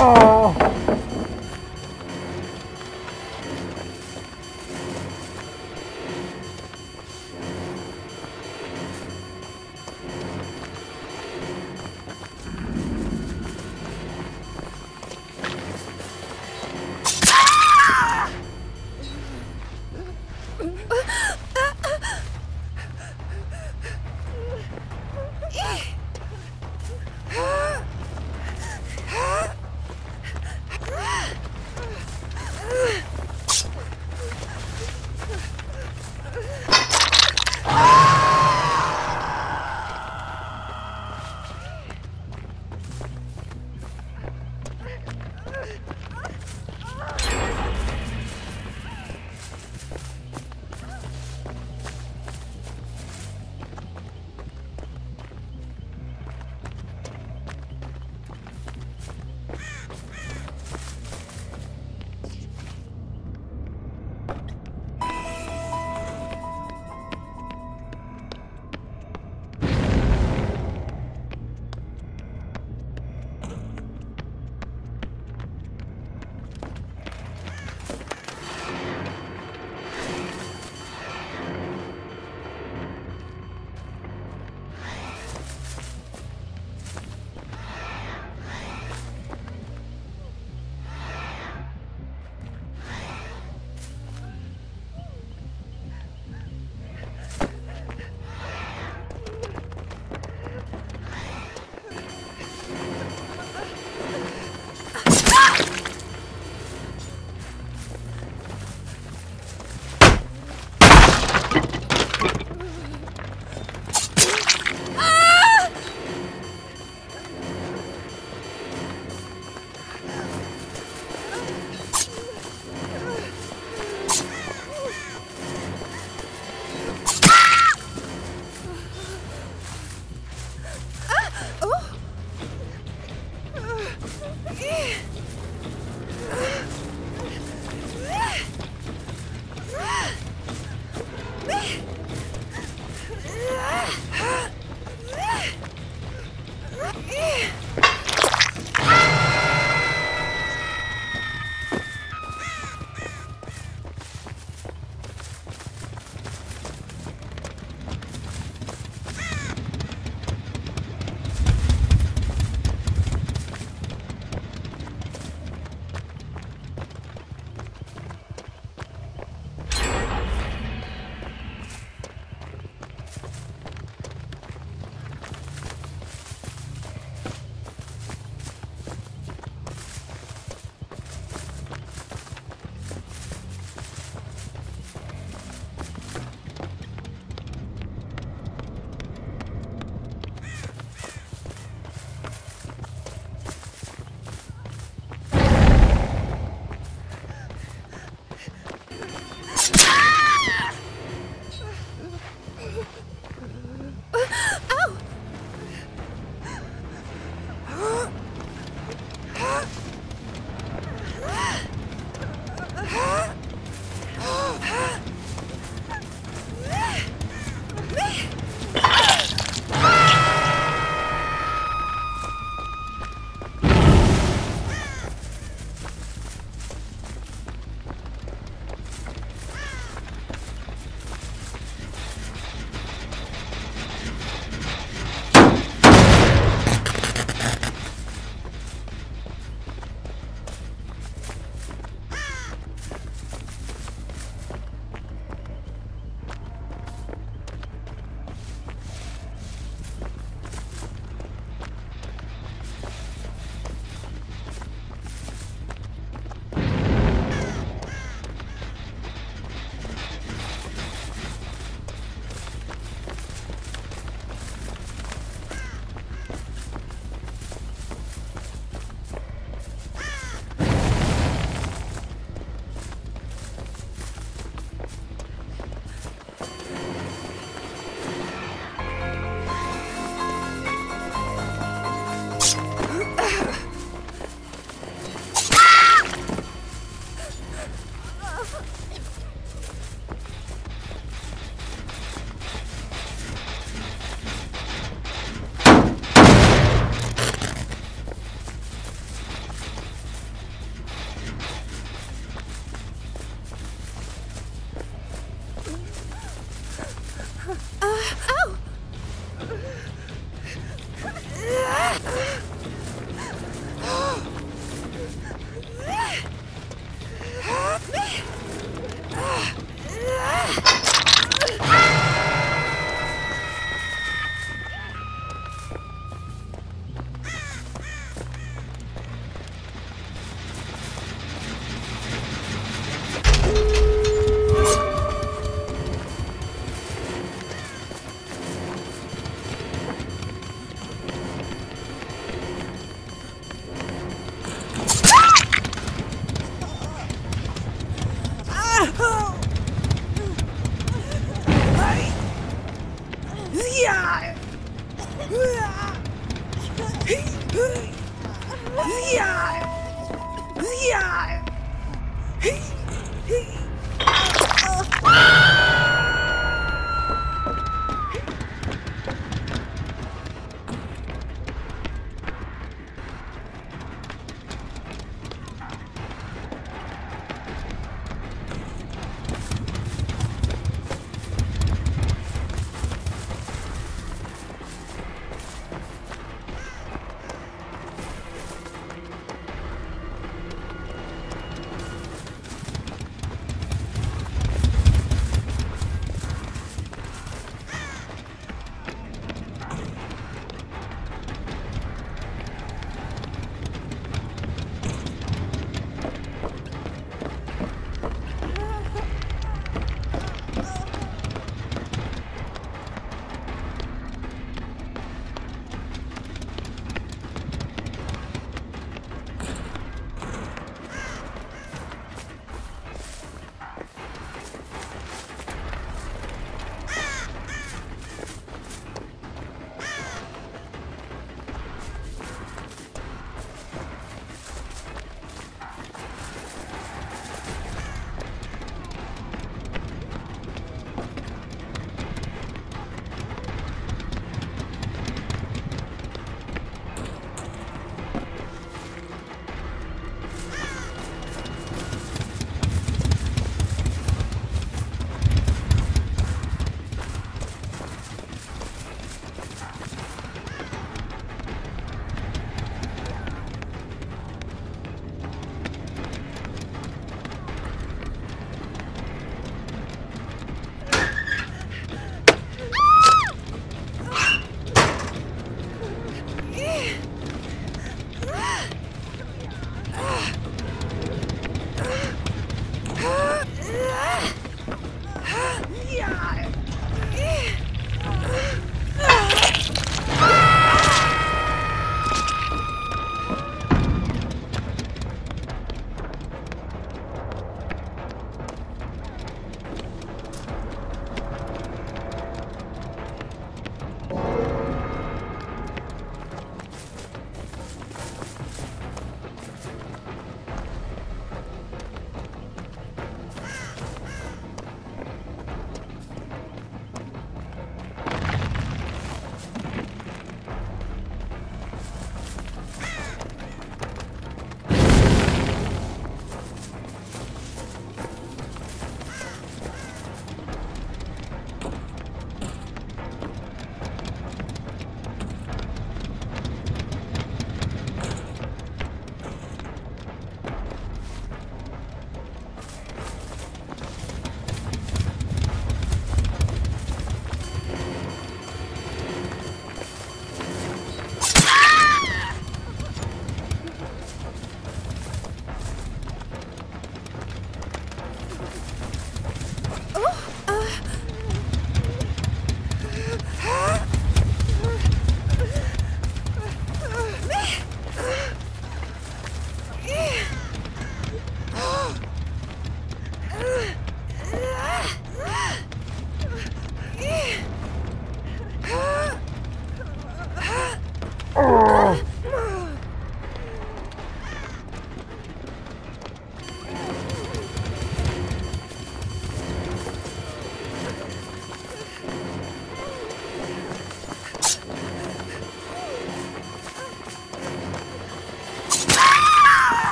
Oh. Ah! Yeah!